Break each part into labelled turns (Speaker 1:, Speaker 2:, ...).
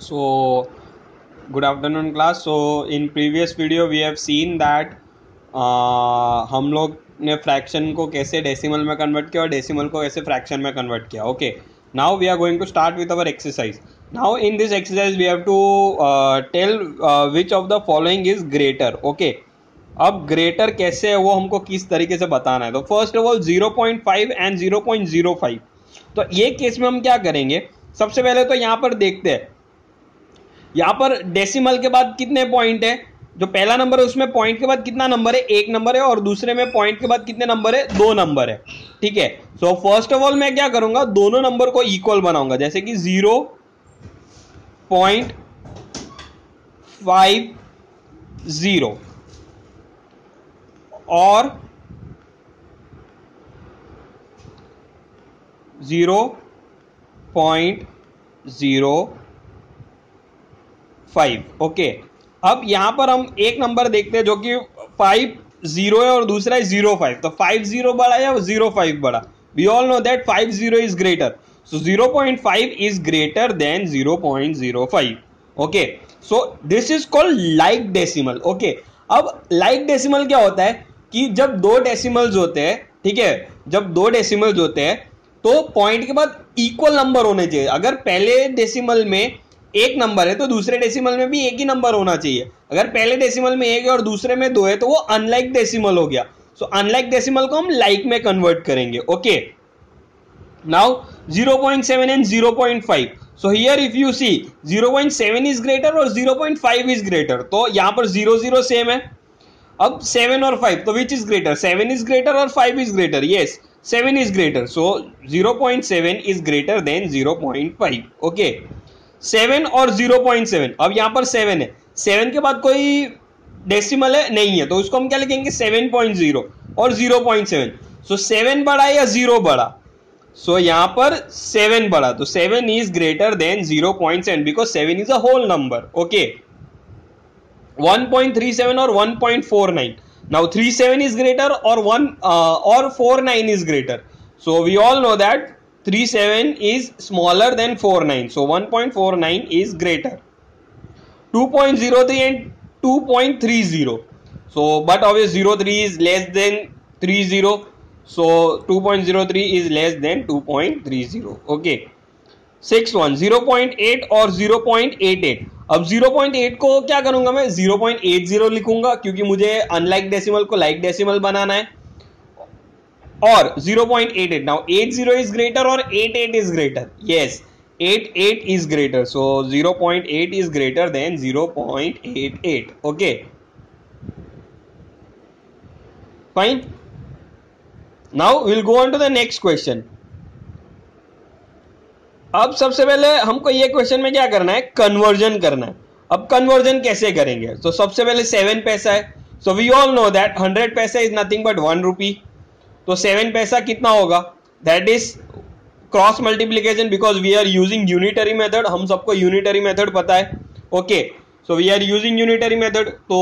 Speaker 1: so good afternoon class so in previous video we have seen that uh, हम लोग ने fraction को कैसे डेसिमल में कन्वर्ट किया और डेसिमल को कैसे फ्रैक्शन में कन्वर्ट किया okay now we are going to start with our exercise now in this exercise we have to tell which of the following is greater okay अब ग्रेटर कैसे है वो हमको किस तरीके से बताना है तो फर्स्ट ऑफ ऑल 0.5 एंड 0.05 तो ये केस में हम क्या करेंगे सबसे पहले तो यहाँ पर देखते हैं यहां पर डेसिमल के बाद कितने पॉइंट है जो पहला नंबर है उसमें पॉइंट के बाद कितना नंबर है एक नंबर है और दूसरे में पॉइंट के बाद कितने नंबर है दो नंबर है ठीक है सो फर्स्ट ऑफ ऑल मैं क्या करूंगा दोनों नंबर को इक्वल बनाऊंगा जैसे कि जीरो पॉइंट फाइव जीरो और zero point zero five okay अब यहाँ पर हम एक नंबर देखते हैं जो कि फाइव जीरो है और दूसरा है जीरो फाइव तो फाइव जीरो बड़ा या जीरो फाइव बड़ा we all know that five zero is greater so zero point five is greater than zero point zero five okay so this is called like decimal okay अब like like decimal क्या होता है कि जब दो decimals होते हैं ठीक है जब दो डेसिमल्स होते हैं तो पॉइंट के बाद इक्वल नंबर होने चाहिए अगर पहले डेसिमल में एक नंबर है तो दूसरे डेसिमल में भी एक ही नंबर होना चाहिए अगर पहले डेसिमल में एक है और दूसरे में दो है तो वो अनलाइक डेसिमल हो गया सो अनलाइक डेसिमल को हम लाइक like में कन्वर्ट करेंगे okay now 0.7 and 0.5 so here if you see 0.7 is greater और 0.5 इज ग्रेटर तो यहां पर 00 सेम है अब 7 और 5 तो which is greater 7 is greater और 5 is greater yes 7 is greater so 0.7 is greater than 0.5 okay okay. Seven और जीरो पॉइंट सेवन अब यहां पर सेवन है सेवन के बाद कोई डेसिमल है नहीं है तो उसको हम क्या लिखेंगे सेवन पॉइंट जीरो और zero point seven so seven बड़ा या जीरो बड़ा सो so, यहां पर सेवन बड़ा तो seven is greater than zero point seven because seven is a whole number okay one point three seven और one point four nine now three seven is greater और one uh, और four nine is greater so we all know that two is smaller than 49 so 1.49 is greater 2.03 and 2.30 so but obviously 03 is less than 30 so 2.03 is less than 2.30 okay six one zero point eight और zero point eight eight अब zero point eight को क्या करूंगा मैं zero point eight zero लिखूंगा क्योंकि मुझे unlike decimal को लाइक like डेसिमल बनाना है और 0.88 नाउ 80 इज ग्रेटर और 88 is greater yes 88 is greater so 0.8 is greater than 0.88 okay fine now will go on to the next question अब सबसे पहले हमको ये क्वेश्चन में क्या करना है कन्वर्जन करना है अब कन्वर्जन कैसे करेंगे तो so, सबसे पहले सेवन पैसा है so we all know that hundred paisa is nothing but one rupee तो सेवन पैसा कितना होगा that is cross multiplication because we are using unitary method हम सबको यूनिटरी मेथड पता है okay so we are using unitary method तो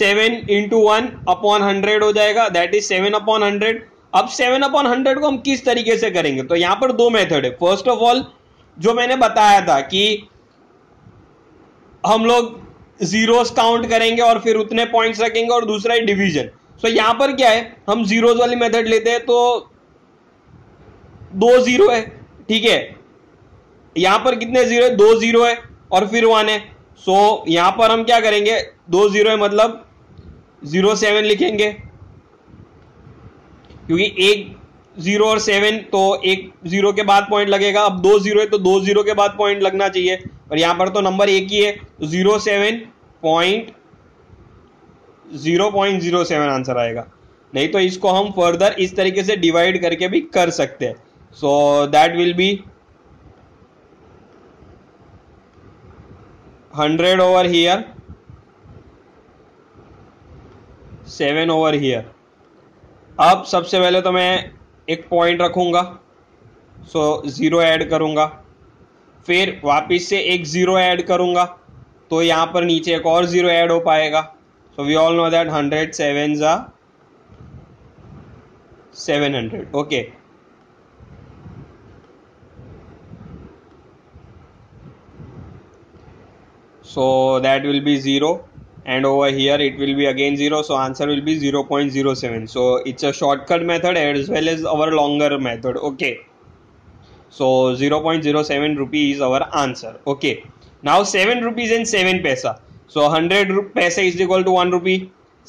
Speaker 1: seven into one upon hundred हो जाएगा that is seven upon hundred अब सेवन अपॉन हंड्रेड को हम किस तरीके से करेंगे तो यहां पर दो मेथड है फर्स्ट ऑफ ऑल जो मैंने बताया था कि हम लोग जीरोस काउंट करेंगे और फिर उतने पॉइंट्स रखेंगे और दूसरा है डिवीजन सो so, यहां पर क्या है हम जीरोज वाली मेथड लेते हैं तो दो जीरो है ठीक है यहां पर कितने जीरो है दो जीरो है और फिर वन है सो so, यहां पर हम क्या करेंगे दो जीरो है मतलब जीरो सेवन लिखेंगे क्योंकि एक जीरो और सेवन तो एक जीरो के बाद पॉइंट लगेगा अब दो जीरो है तो दो जीरो के बाद पॉइंट लगना चाहिए और यहां पर तो नंबर एक ही है zero seven point zero point zero seven answer आएगा नहीं तो इसको हम फर्दर इस तरीके से डिवाइड करके भी कर सकते हैं so that will be hundred over here seven over here अब सबसे पहले तो मैं एक पॉइंट रखूंगा सो ज़ीरो ऐड करूंगा फिर वापस से एक ज़ीरो ऐड करूंगा तो यहां पर नीचे एक और ज़ीरो ऐड हो पाएगा So we all know that 100 sevens are 700. Okay. So that will be 0 and over here it will be again 0 so answer will be 0 0.07 so it's a shortcut method as well as our longer method okay so 0 0.07 rupee is our answer okay now 7 rupees and 7 paisa so hundred paise is equal to one rupee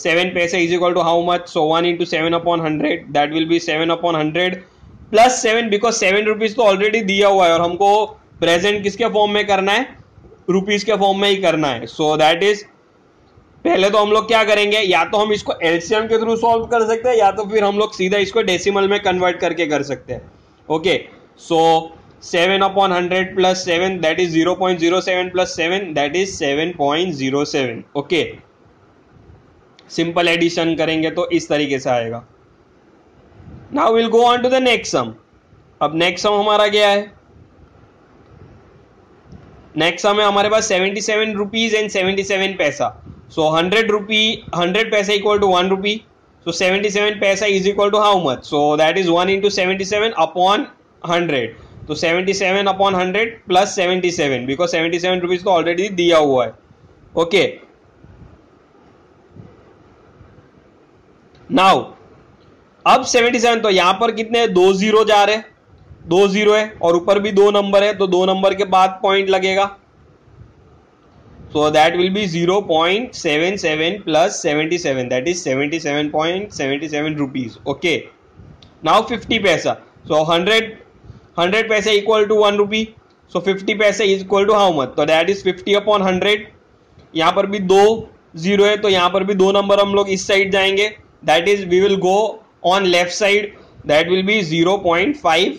Speaker 1: seven paise is equal to how much so one into seven upon hundred that will be seven upon hundred plus seven because seven rupees तो already दिया हुआ है और हमको present किसके form में करना है रुपीज के फॉर्म में ही करना है सो दैट इज पहले तो हम लोग क्या करेंगे या तो हम इसको एलसीएम के थ्रू सॉल्व कर सकते हैं या तो फिर हम लोग सीधा इसको डेसिमल में कन्वर्ट करके कर सकते हैं okay so is zero point zero seven plus seven that is seven point zero seven okay simple addition करेंगे तो इस तरीके से आएगा now will go on to the next sum अब नेक्स्ट सम हमारा क्या है नेक्स्ट सम है हमारे पास seventy seven rupees and seventy seven paisa so hundred rupee hundred paisa equal to one rupee so seventy seven paisa is equal to how much so that is one into seventy seven upon hundred तो 77 seven upon hundred plus seventy seven because seventy seven rupees तो already दिया हुआ है okay okay. Now अब 77 तो यहां पर कितने है? दो जीरो जा रहे दो जीरो है और ऊपर भी दो नंबर है तो दो नंबर के बाद पॉइंट लगेगा so that will be zero point seven seven plus seventy seven that is seventy seven point seventy seven rupees okay now fifty paisa so hundred 100 paise equal to one rupee so 50 paise is equal to how much? So तो that 50 upon 100. यहाँ पर भी दो zero है तो यहाँ पर भी दो नंबर हम लोग इस साइड जाएंगे that is we will go on left side that will be zero point five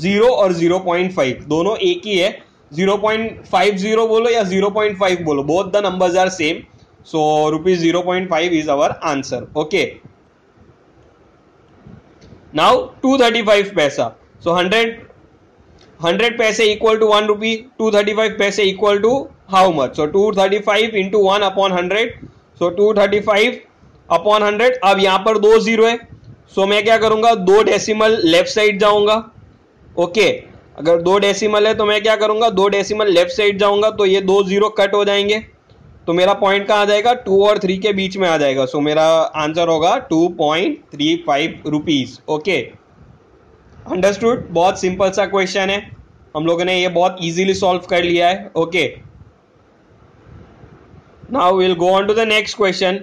Speaker 1: zero और जीरो पॉइंट फाइव दोनों एक ही है जीरो पॉइंट फाइव जीरो बोलो या जीरो पॉइंट फाइव बोलो both the number are same so rupees zero point five is our answer okay now two thirty five paisa so hundred 100 paise equal to one rupee two paise equal to how much so 235 into 1 upon 100 so 235 upon hundred अब यहां पर दो zero है so so, मैं क्या करूंगा दो decimal left side जाऊंगा ओके okay. अगर दो डेसिमल है तो मैं क्या करूंगा दो डेसिमल लेफ्ट साइड जाऊंगा तो ये दो जीरो कट हो जाएंगे तो मेरा पॉइंट कहाँ आ जाएगा टू और थ्री के बीच में आ जाएगा सो so, मेरा आंसर होगा two point three five rupees okay okay. Understood बहुत सिंपल सा क्वेश्चन है हम लोगों ने ये बहुत इजीली सॉल्व कर लिया है okay now will go on to the next question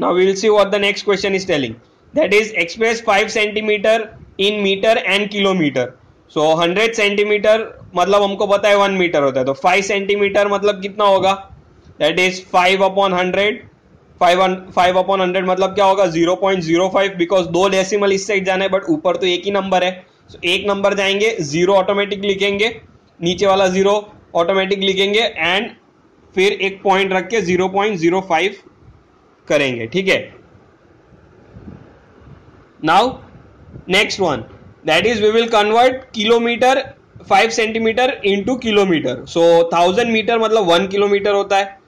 Speaker 1: now will see what the next question is telling that is express five centimetre in metre and kilometre so hundred centimetre मतलब हमको पता है one metre होता है तो five centimetre मतलब कितना होगा that is five upon hundred five upon hundred मतलब क्या होगा zero point zero five because दो डेसिमल इस साइड जाना है बट ऊपर तो एक ही नंबर है तो एक नंबर जाएंगे जीरो ऑटोमेटिक लिखेंगे नीचे वाला जीरो ऑटोमेटिक लिखेंगे एंड फिर एक पॉइंट रख के जीरो पॉइंट जीरो फाइव करेंगे ठीक है now next one that is we will convert kilometre five centimetre into kilometre so thousand metre मतलब वन किलोमीटर होता है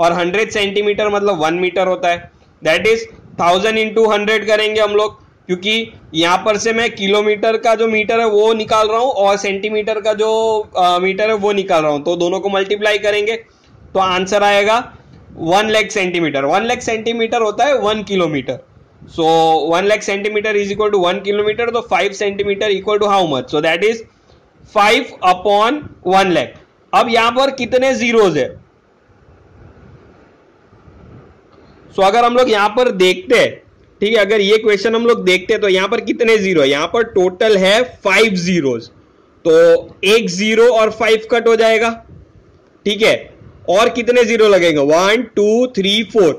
Speaker 1: और हंड्रेड सेंटीमीटर मतलब वन मीटर होता है that is thousand into hundred करेंगे हम लोग क्योंकि यहाँ पर से मैं किलोमीटर का जो मीटर है वो निकाल रहा हूँ और सेंटीमीटर का जो आ, मीटर है वो निकाल रहा हूँ तो दोनों को मल्टीप्लाई करेंगे तो आंसर आएगा one lakh centimetre one lakh centimetre होता है one kilometre so one lakh centimetre is equal to one kilometre तो five centimetre equal to how much so that is five upon one lakh अब यहां पर कितने zeros है so so, अगर हम लोग यहां पर देखते हैं ठीक है अगर ये क्वेश्चन हम लोग देखते हैं तो यहां पर कितने जीरो यहां पर टोटल है फाइव जीरो तो एक जीरो और फाइव कट हो जाएगा ठीक है और कितने जीरो लगेगा वन टू थ्री फोर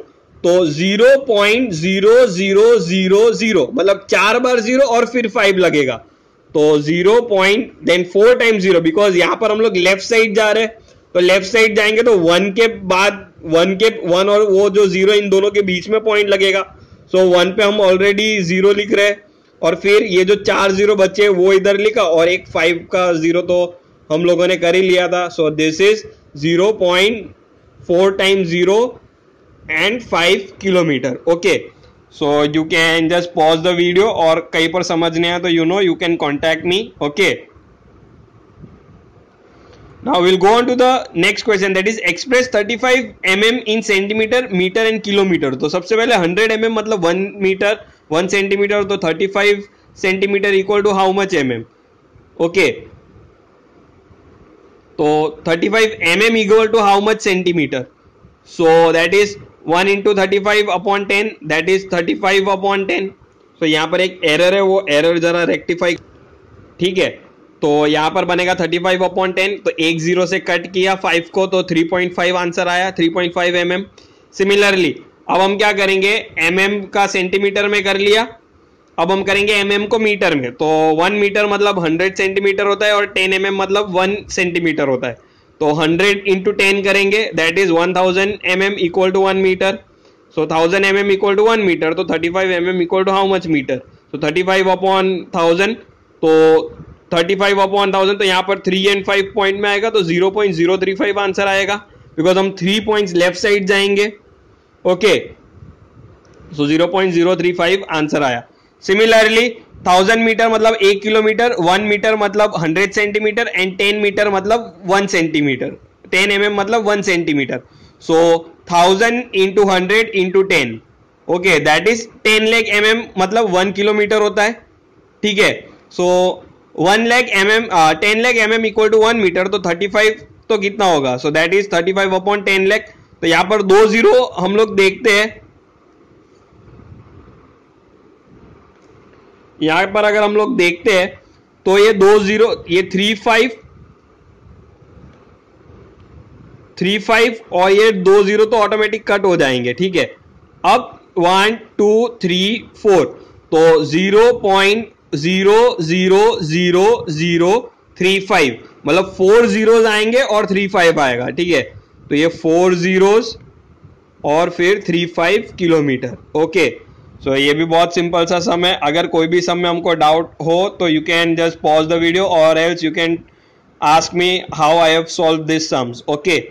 Speaker 1: तो zero point zero zero zero zero मतलब चार बार जीरो और फिर फाइव लगेगा तो zero point then four time zero because यहां पर हम लोग लेफ्ट साइड जा रहे हैं तो लेफ्ट साइड जाएंगे तो वन के बाद वन के वन और वो जो जीरो इन दोनों के बीच में पॉइंट लगेगा सो so, वन पे हम ऑलरेडी जीरो लिख रहे हैं और फिर ये जो चार जीरो बच्चे वो इधर लिखा और एक फाइव का जीरो तो हम लोगों ने कर ही लिया था so this is zero point four time zero and five kilometre okay so you can just pause the video और कहीं पर समझ नहीं आया तो you know you can contact me okay Now we'll go on to the next question that is express 35 mm in centimeter, meter and kilometer. तो सबसे पहले 100 mm मतलब 1 मीटर 1 सेंटीमीटर तो 35 centimetre equal to how much m m okay तो 35 five m m equal to how much centimetre so that is 1 into thirty five upon ten that is 35 five upon ten तो यहाँ पर एक error है वो error जरा rectify ठीक है तो यहाँ पर बनेगा थर्टी फाइव अपॉन टेन तो एक जीरो से कट किया फाइव को तो थ्री पॉइंट फाइव आंसर आया three point five M M similarly अब हम क्या करेंगे एम mm का सेंटीमीटर में कर लिया अब हम करेंगे एम mm को मीटर में तो वन मीटर मतलब हंड्रेड सेंटीमीटर होता है और टेन एम mm मतलब वन सेंटीमीटर होता है तो हंड्रेड इंटू टेन करेंगे that is one thousand M M equal to one metre so thousand M M equal to one metre तो thirty five M M equal to how much metre तो thirty five upon thousand तो thirty five upon thousand तो यहाँ पर three and five point में आएगा तो zero point zero three five answer आएगा बिकॉज हम थ्री पॉइंट लेफ्ट साइड जाएंगे okay so zero point zero three five answer आया सिमिलरली थाउजेंड मीटर मतलब एक किलोमीटर वन मीटर मतलब hundred centimetre and ten metre मतलब one centimetre ten M M मतलब one centimetre so thousand into hundred into ten okay that is ten lakh M M मतलब one kilometre होता है ठीक है so one lakh M M ten lakh M M equal to one metre तो thirty five तो कितना होगा so that is thirty five upon ten lakh तो यहां पर दो जीरो हम लोग देखते हैं यहां पर अगर हम लोग देखते हैं तो ये दो जीरो ये थ्री फाइव थ्री फाइव और ये दो जीरो तो ऑटोमेटिक कट हो जाएंगे ठीक है अब वन टू थ्री फोर तो zero point zero zero zero zero three five मतलब फोर ज़ीरोज़ आएंगे और थ्री फाइव आएगा ठीक है तो ये फोर ज़ीरोज़ और फिर three five kilometre okay so ये भी बहुत सिंपल सा सम है अगर कोई भी सम में हमको डाउट हो तो you can just pause the video और else you can ask me how I have solved this sums okay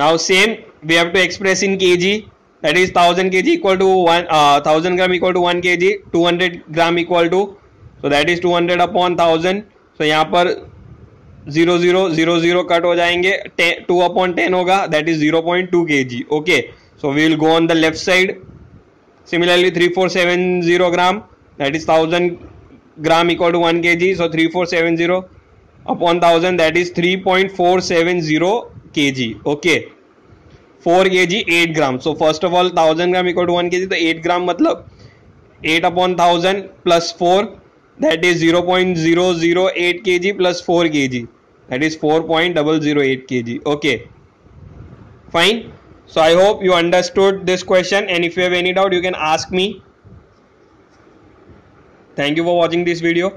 Speaker 1: now same we have to express in kg that is thousand K G equal to one thousand gram equal to one K G two hundred gram equal to so that is two hundred upon thousand सो यहाँ पर zero zero zero zero cut हो जाएंगे two upon ten होगा that is zero point two K G okay so we will go on the left side similarly three four seven zero gram that is thousand gram equal to one K G so three four seven zero upon thousand that is three point four seven zero K G okay 4 kg 8 grams. So first of all 1000 gram equal to 1 kg, the 8 gram matlab 8/1000 plus 4, that is 0.008 kg plus 4 kg, that is 4.008 kg. Okay, fine. So I hope you understood this question, and if you have any doubt you can ask me. Thank you for watching this video.